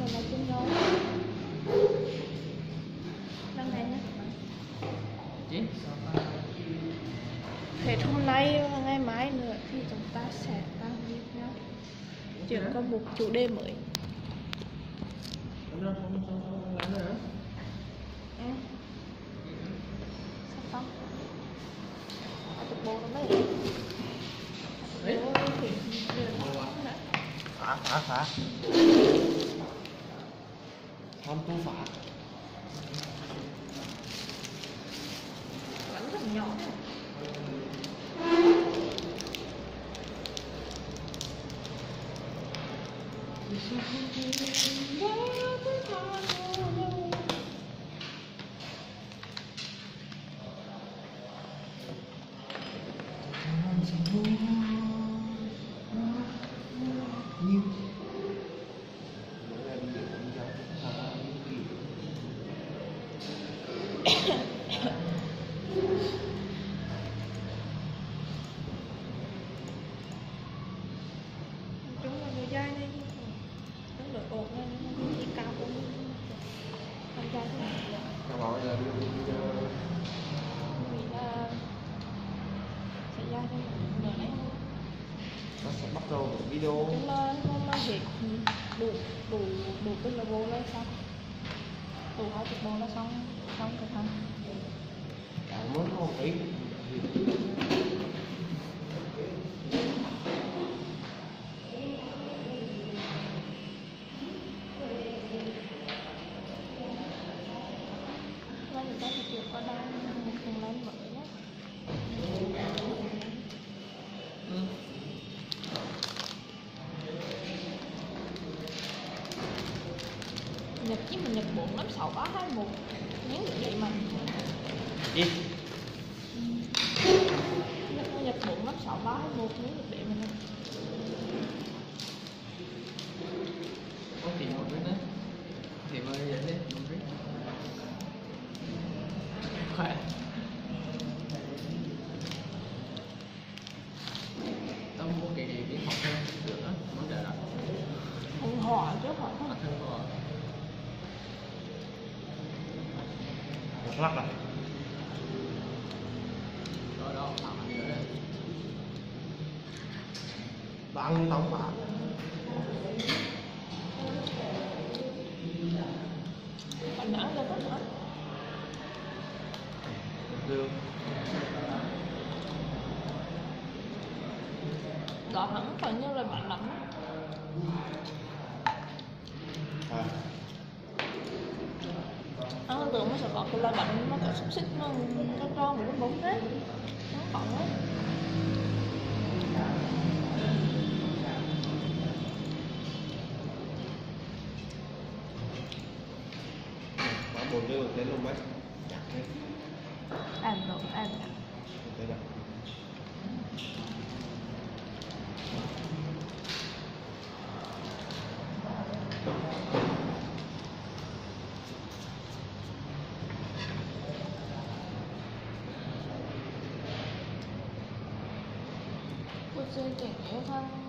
giờ là chân đó lần này nhé thế hôm nay và ngày mai nữa thì chúng ta sẽ làm việc nhau. Chuyện có một chủ đề mới. tức là vô lên xong. Tụ hai chục bò nó xong xong cái thằng muốn không thấy Hãy subscribe cho kênh Ghiền Mì không bỏ lỡ cậu có thấy một miếng gì mà đi. Lắc はい。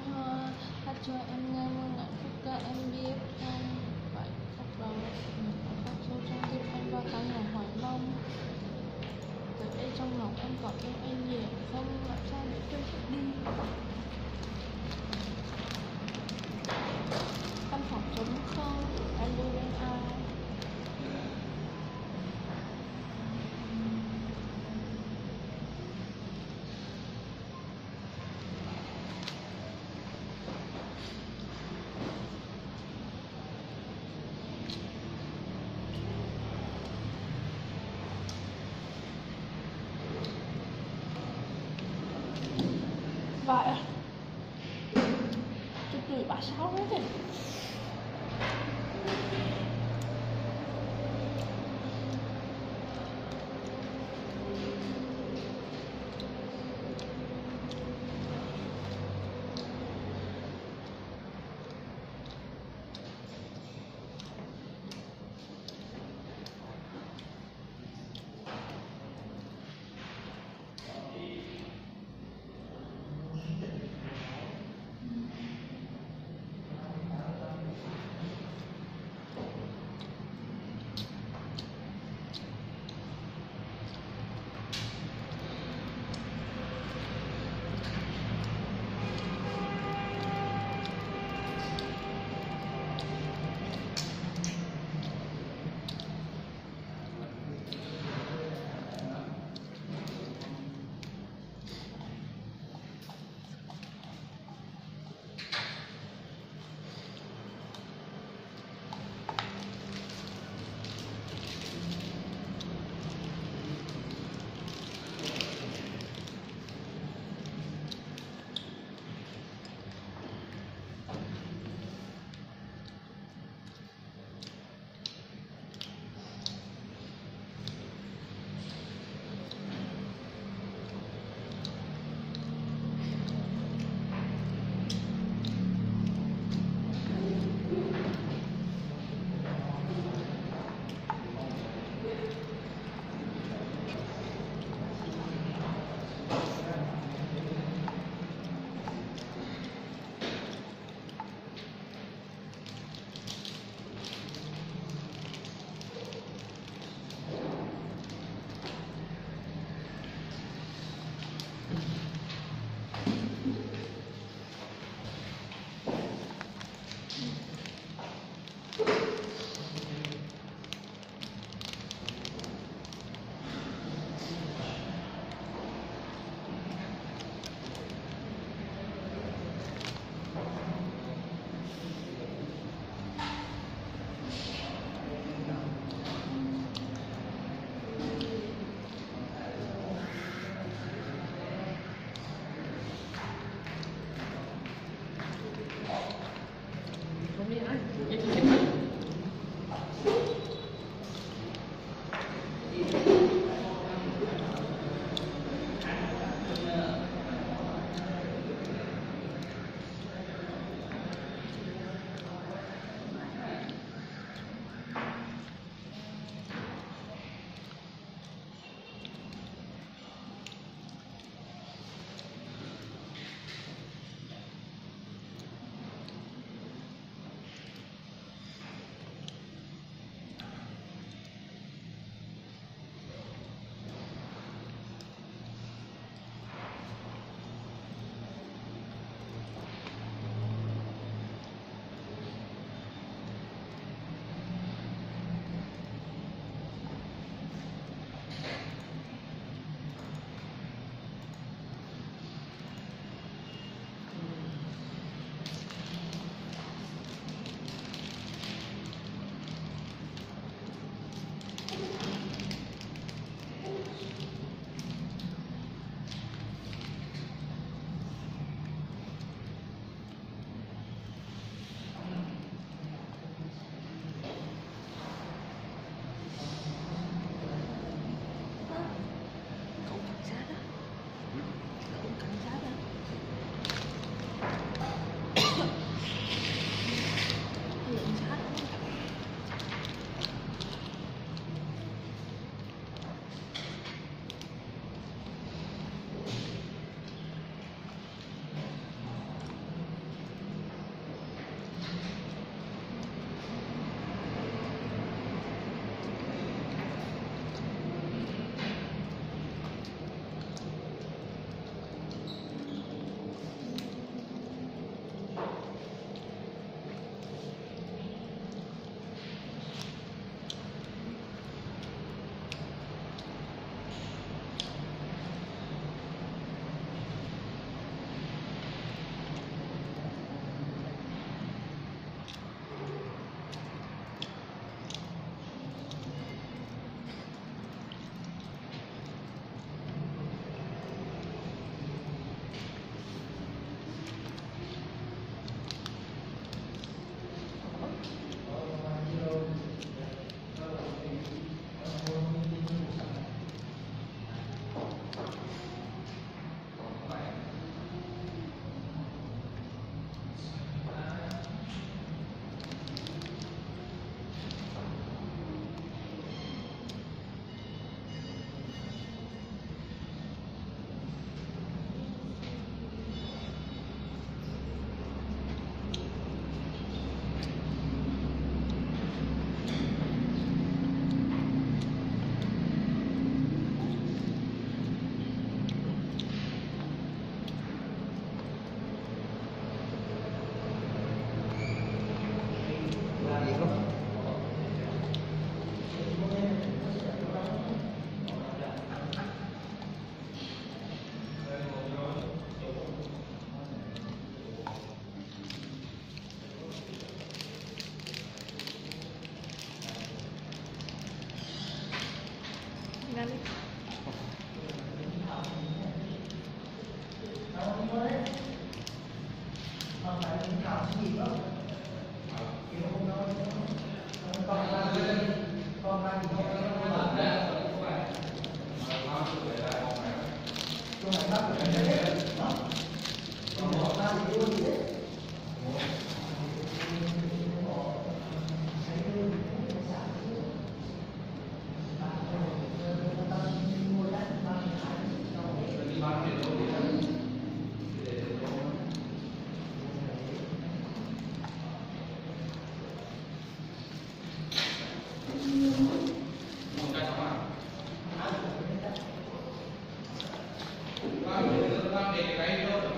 那你们那边还有？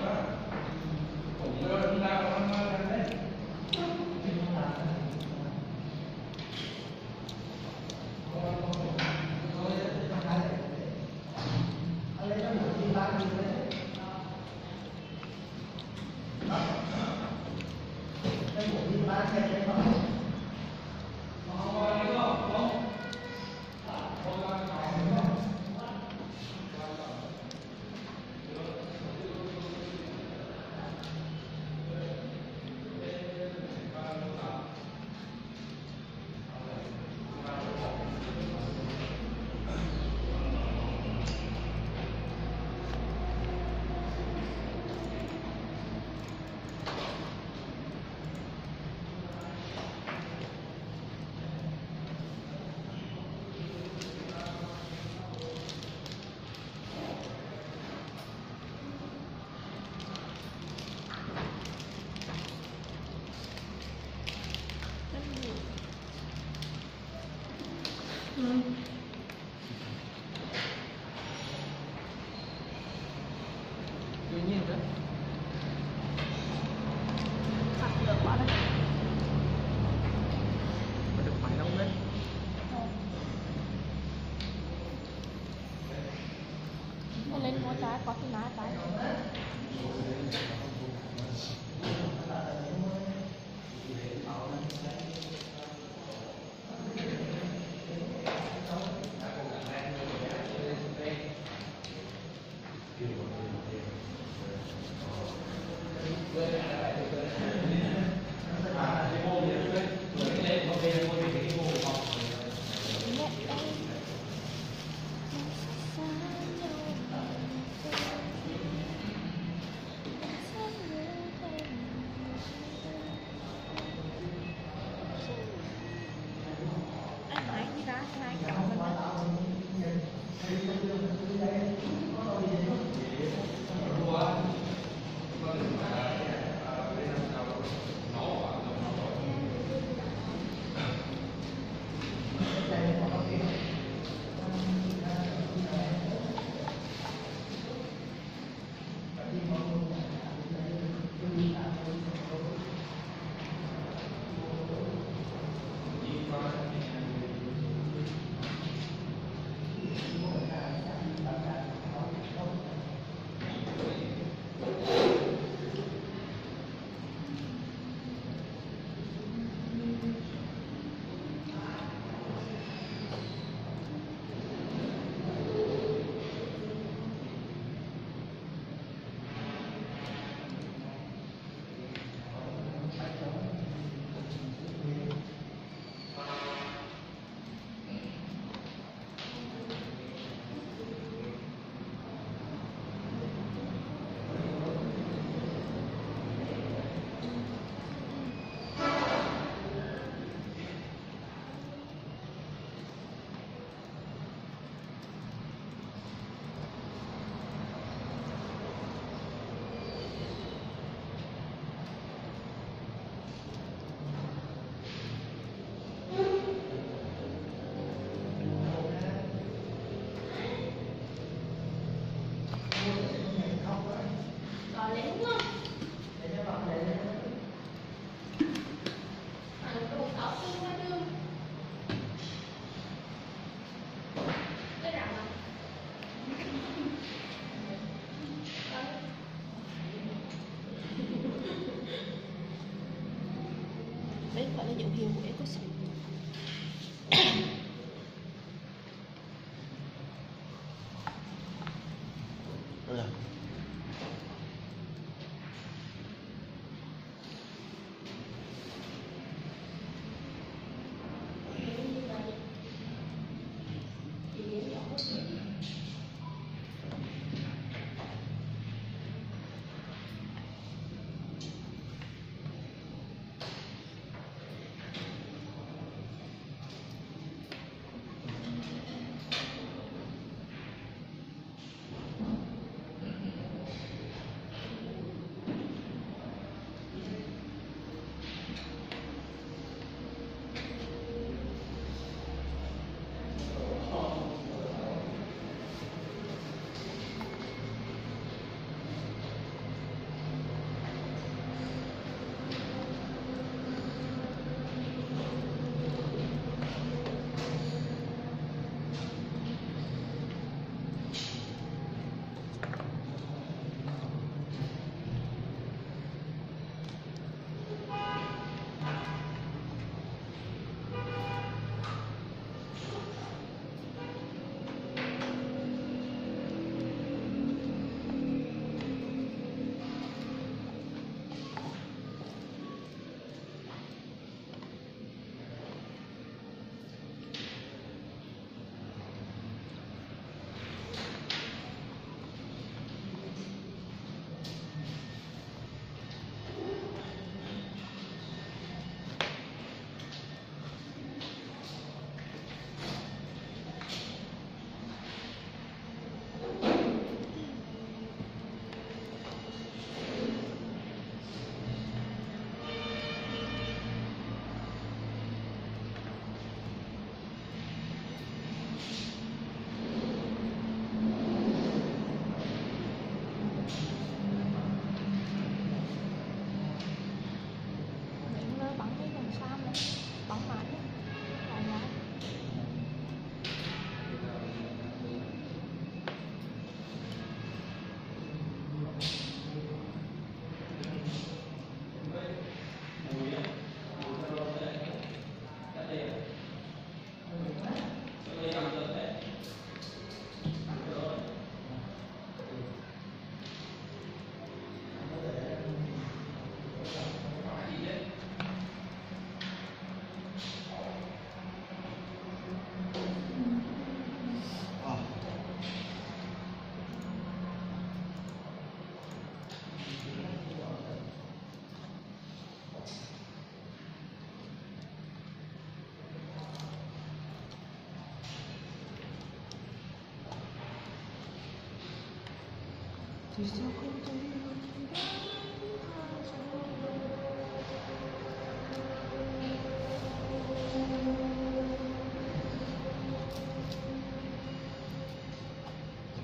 Chỉ sao không thấy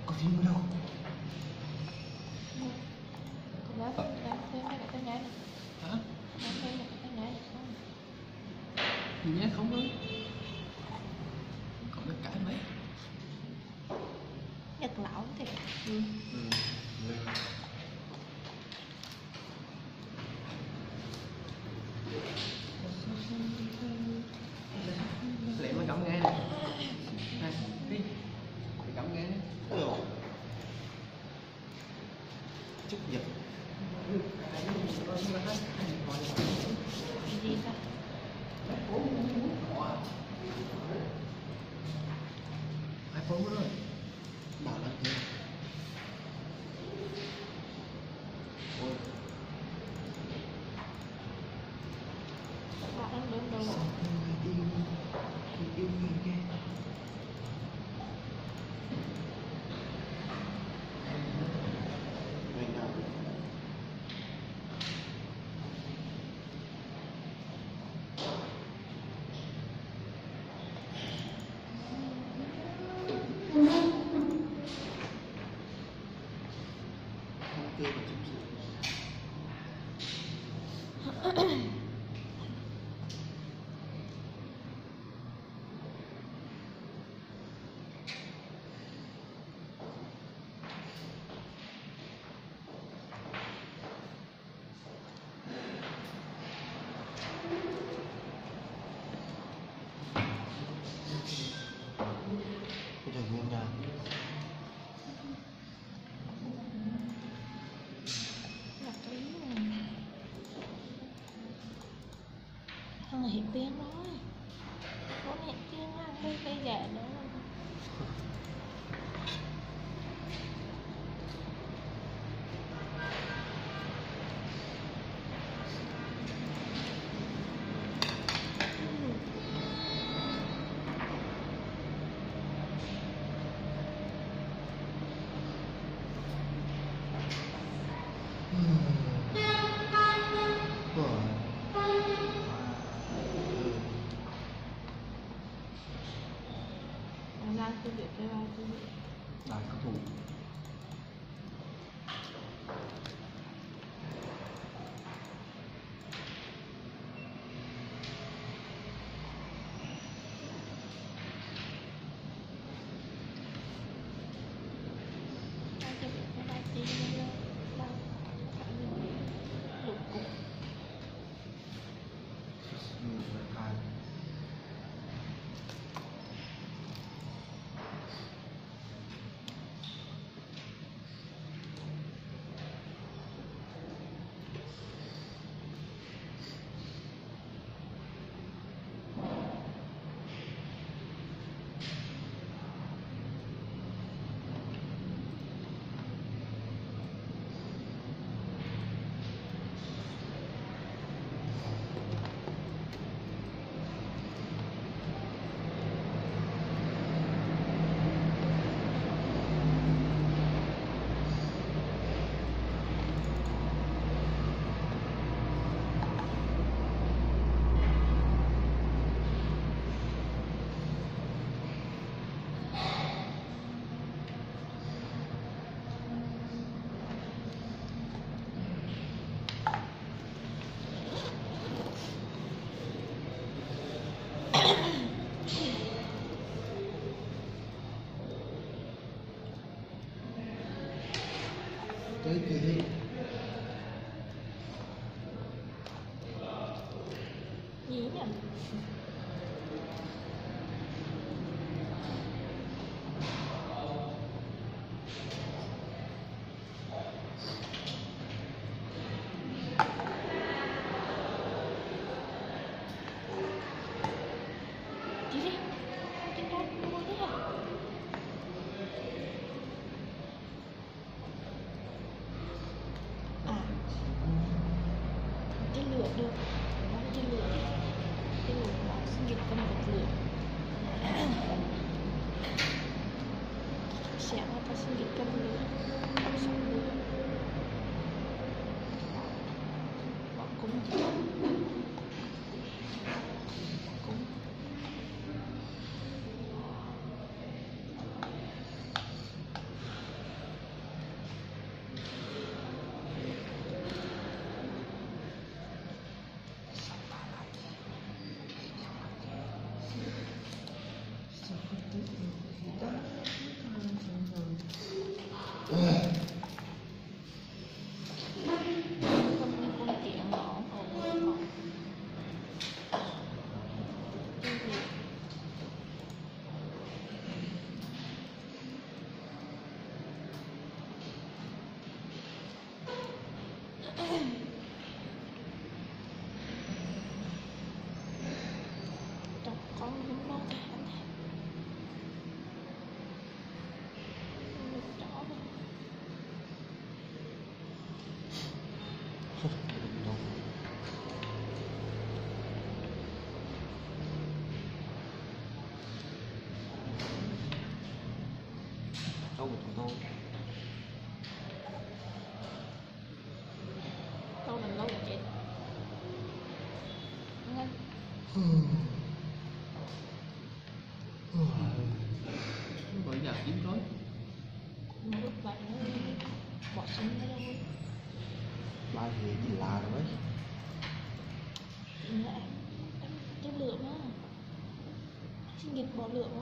Có phim ở đâu? Ờ. Hả? Nhé không ơi Còn cái mấy Nhật lão thì bien সেই Xin lượng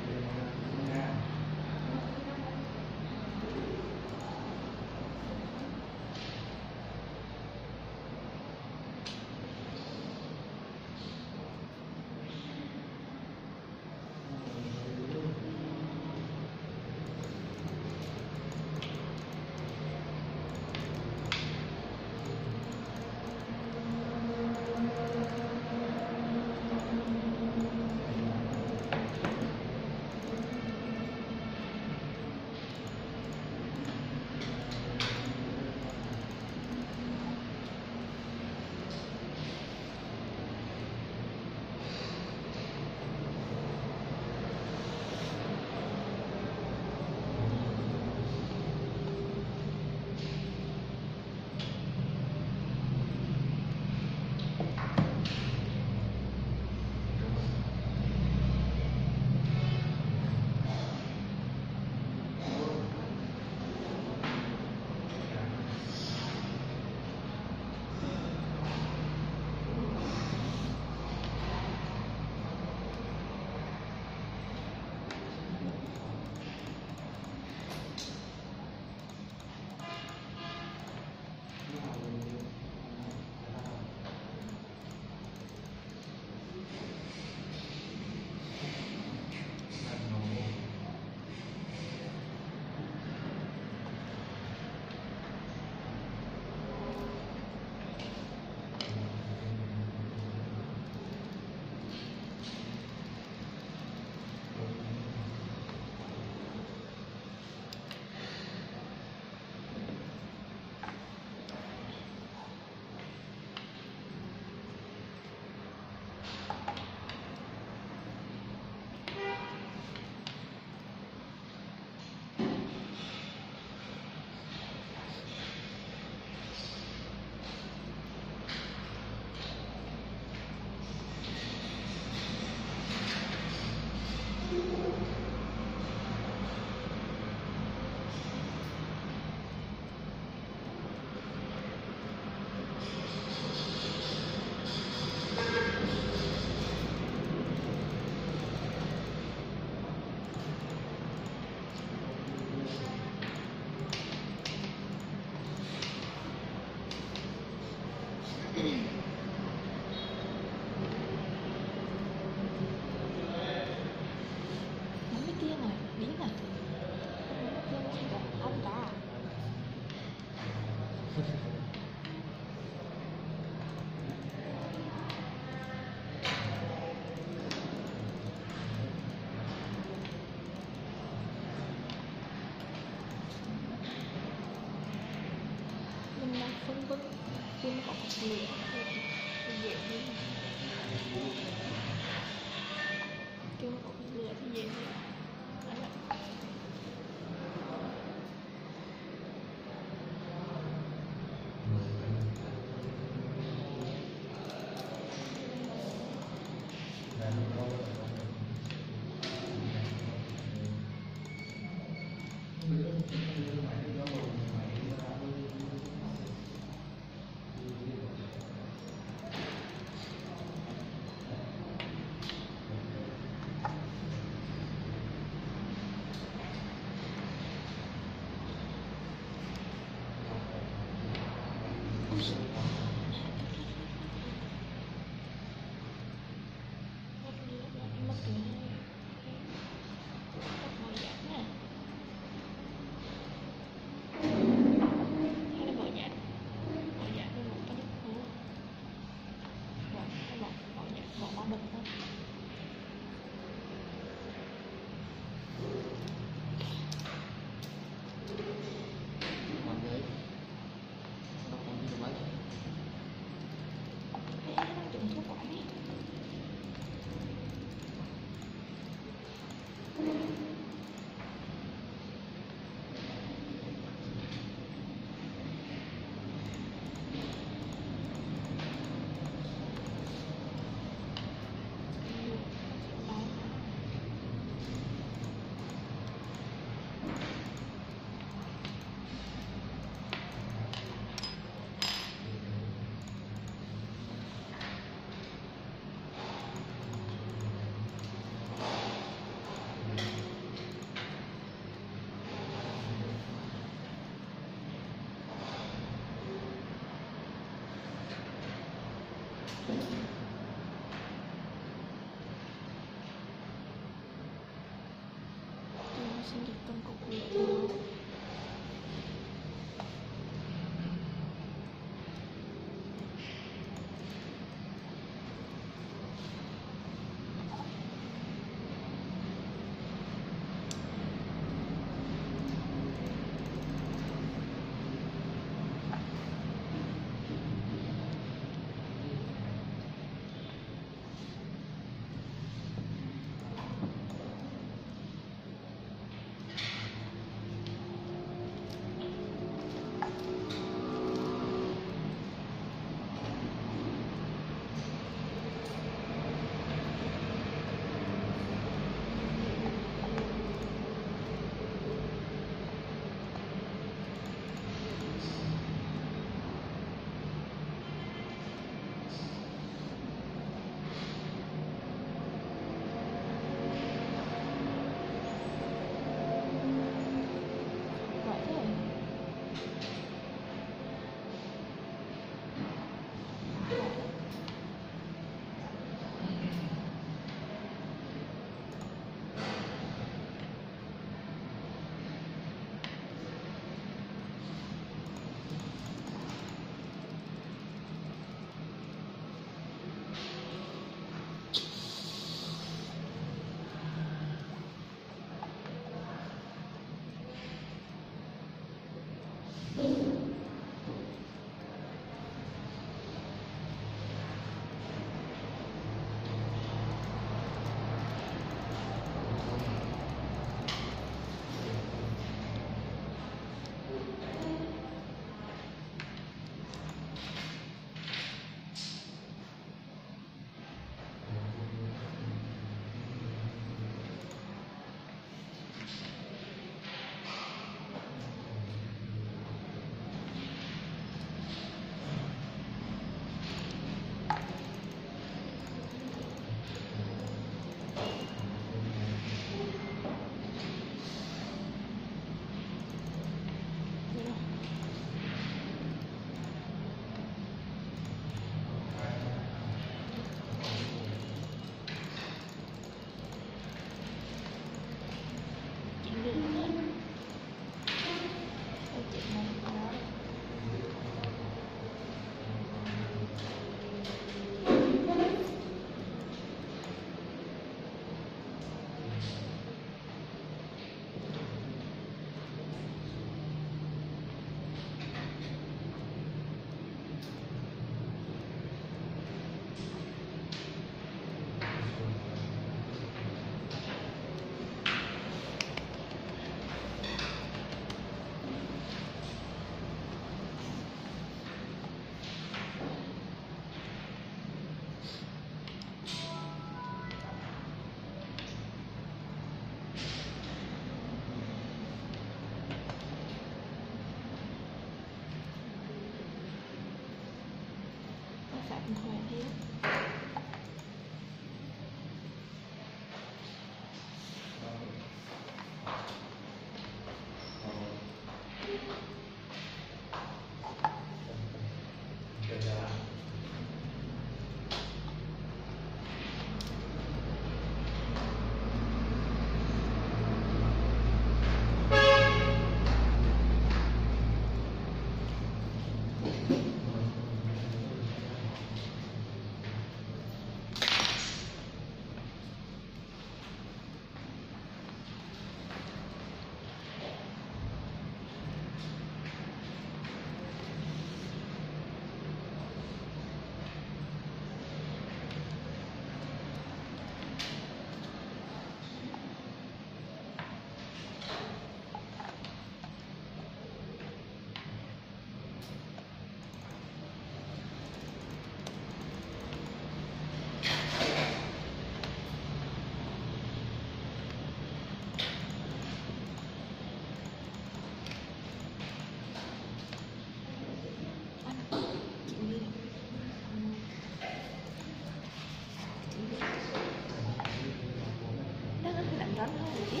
ಹಾಕ್ತೀವಿ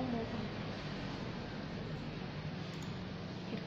không mua không thịt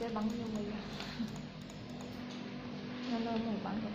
cái bắn vô mình. Nên là mình bắn được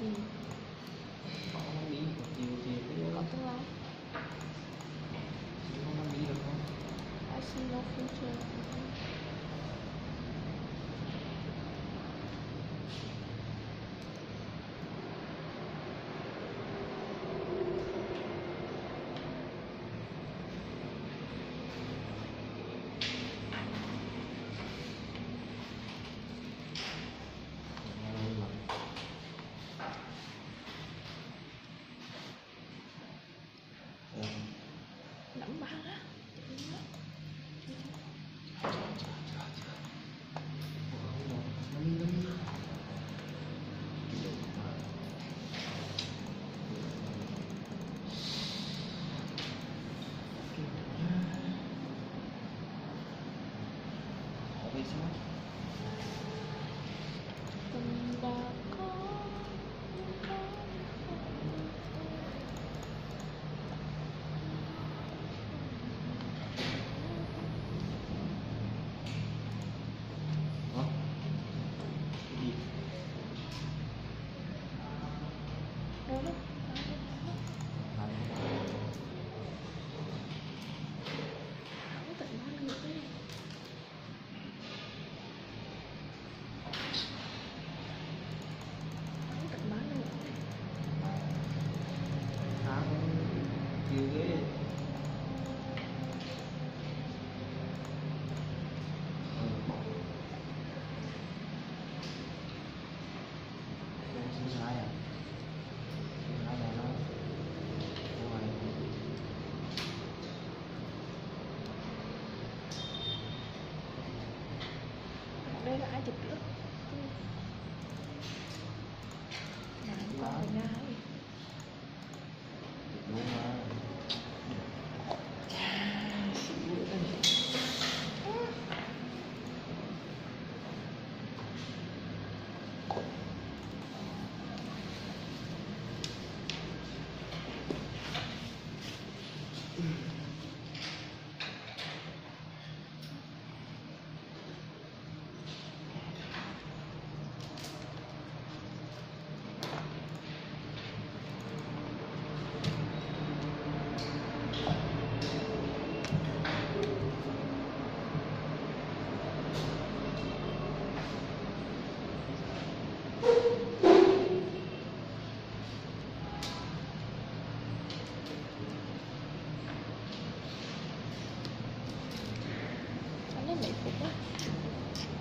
see.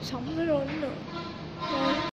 ฉันไ